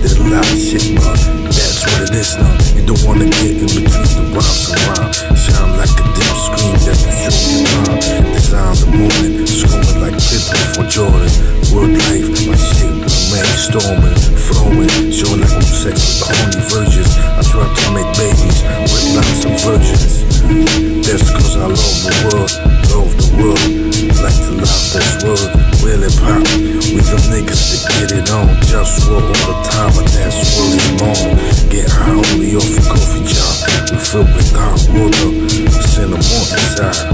There's a lot of shit, but that's what it is now. You don't wanna get in between the rhymes and rhyme. Sound like a damn scream that can show you time. Design the moment, scoring like Pippen for Jordan. Word life, my shit, man, storming, flowing, showing like I'm sex with horny virgins. I try to make babies with lots of virgins. That's cause I love the world, With niggas that get it on, just roll all the time, but that's really long. Get high only off a coffee job. We fill with hot water, cinnamon inside.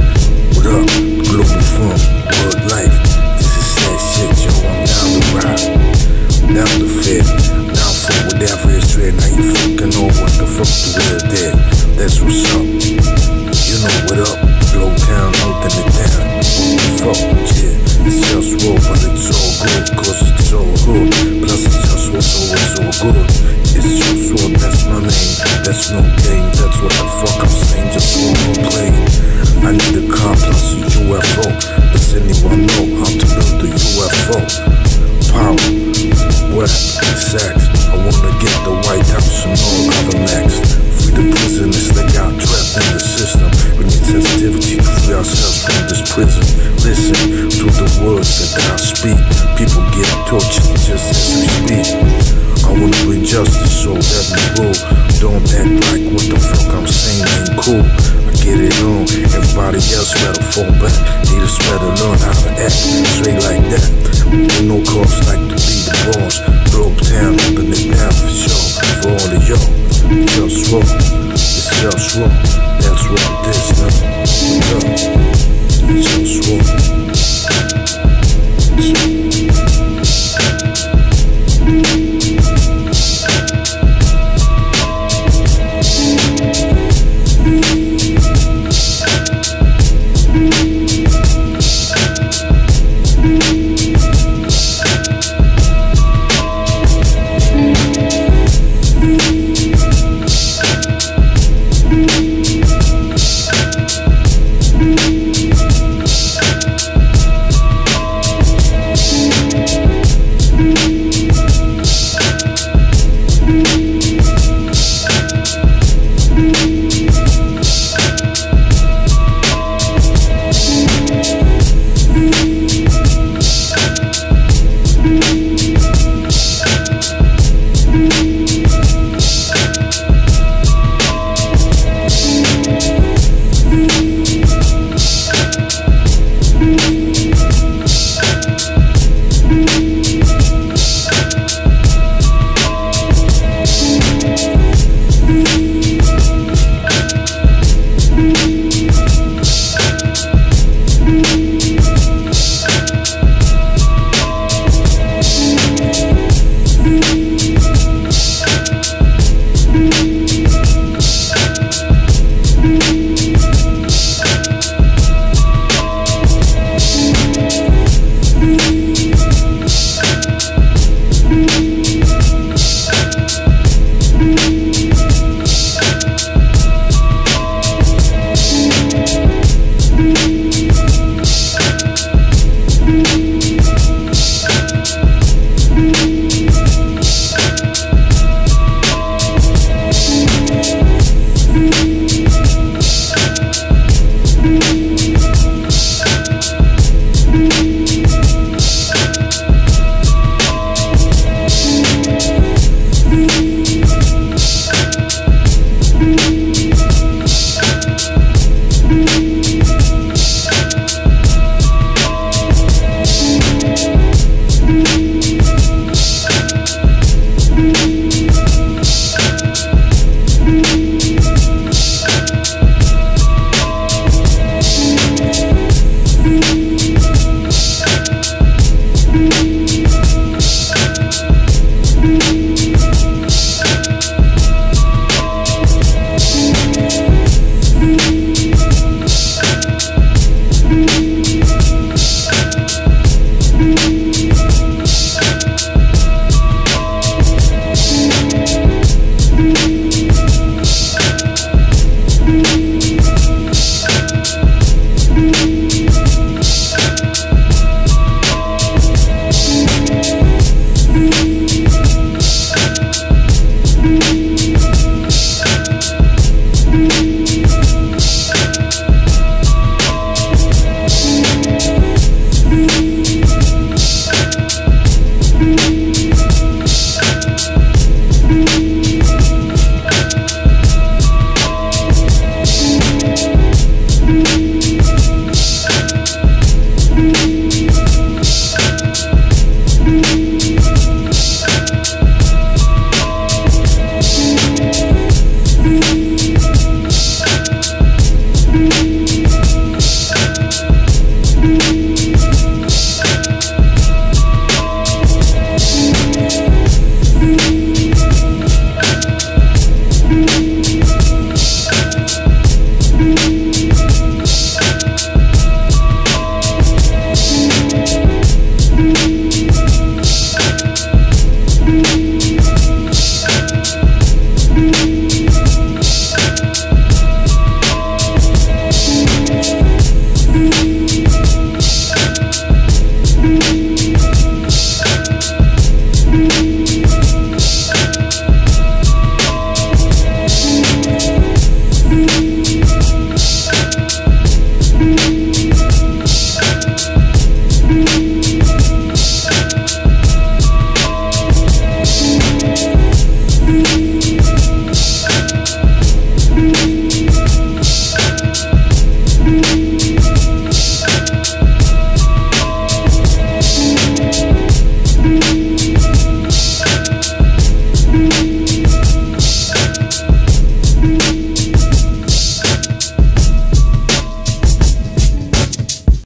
What up, Globalfirm, world life. This is sad shit, yo. I'm down the ride, down the fit, down for whatever is trend. Now you fucking know what the fuck the real dead. That's what's up. That's no game, that's what the fuck I'm saying, just more plane. I need a car plus a UFO. Does anyone know how to build a UFO? Power, wet, sex. I wanna get the White House and all other next. Free the prisoners that got trapped in the system. We need sensitivity to free ourselves from this prison. Listen to the words that I speak. People get tortured Everybody else better fall back. Leaders better learn how to act straight like that. Ain't no cops like to be the boss. Globetown, holding it down for sure. For all of y'all, just wrong. It's just wrong. That's what it is now. What's up?